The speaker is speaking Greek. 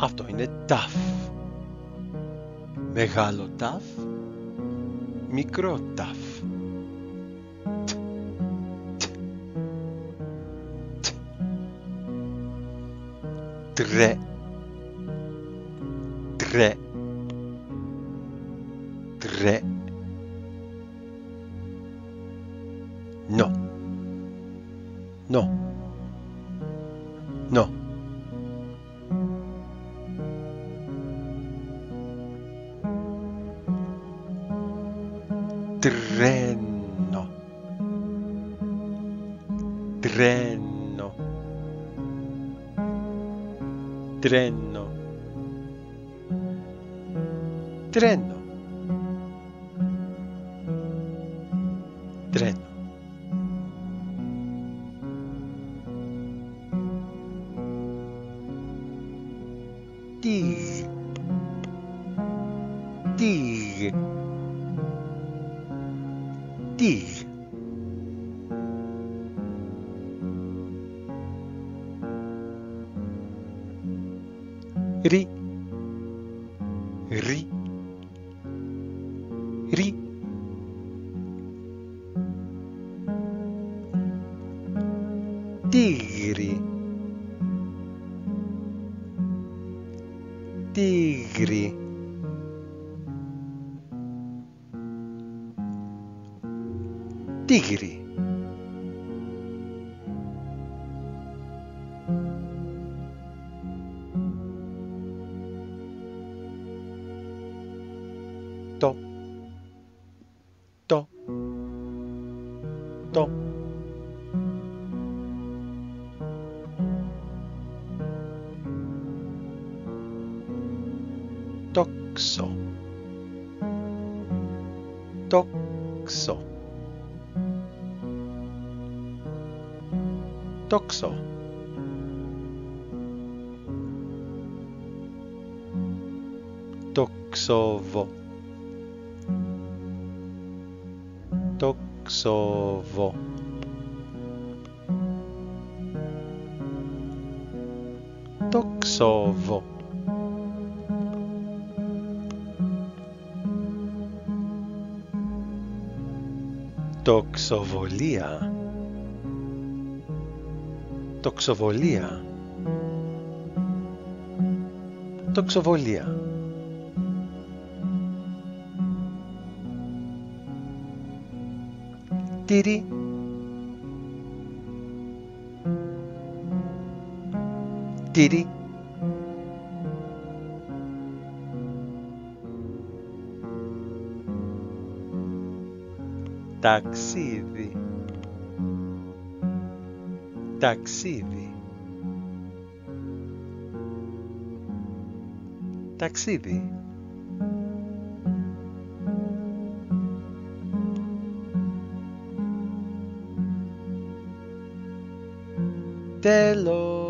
Αυτό είναι ταφ. Μεγάλο ταφ, μικρό ταφ. Τ, τ, τ. Τρε, τρε, τρε. No. No. No. Treno. Treno. Treno. Treno. Treno. Tig. Tig. Tig. Ri. Ri. Ri. Tigri. Tigri. دیگیری تو تو تو توکسو توکسو Τόξο. Τοξοβο. Τοξοβο. Τοξοβο. Τοξοβολία. Τοξοβολία. Τοξοβολία. Τυρί. Τυρί. Ταξίδι. Ταξίδι. Ταξίδι. Τέλος.